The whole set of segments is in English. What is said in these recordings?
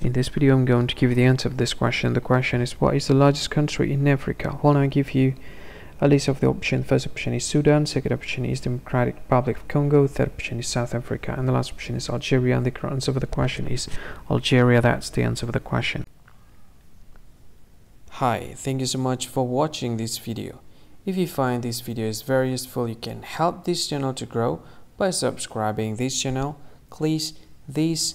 In this video I'm going to give you the answer of this question. The question is what is the largest country in Africa? Well I give you a list of the options. First option is Sudan, second option is Democratic Republic of Congo, third option is South Africa, and the last option is Algeria. And the answer for the question is Algeria. That's the answer for the question. Hi, thank you so much for watching this video. If you find this video is very useful, you can help this channel to grow by subscribing this channel. Please this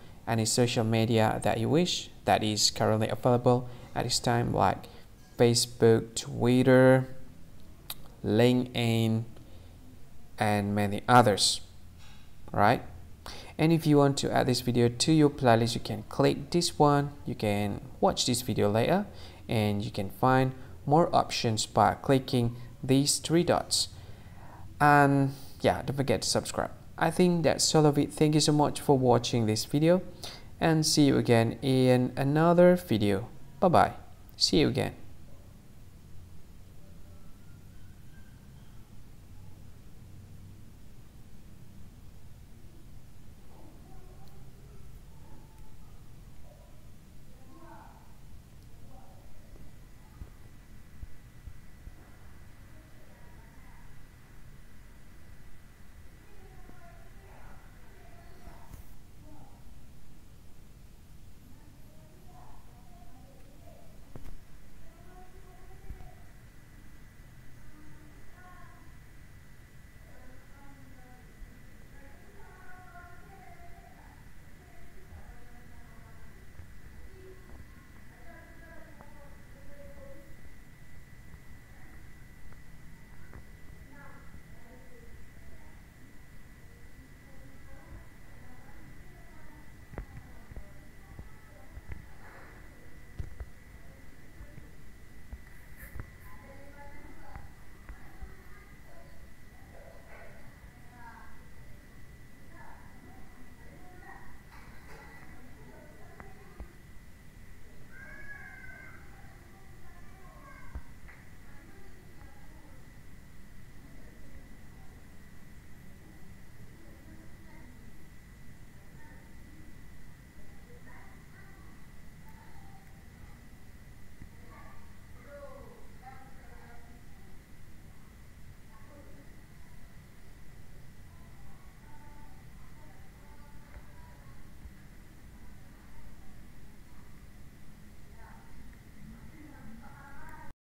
any social media that you wish that is currently available at this time like Facebook, Twitter, LinkedIn, and many others. Right? And if you want to add this video to your playlist, you can click this one. You can watch this video later and you can find more options by clicking these three dots. And yeah, don't forget to subscribe. I think that's all of it. Thank you so much for watching this video and see you again in another video. Bye bye. See you again.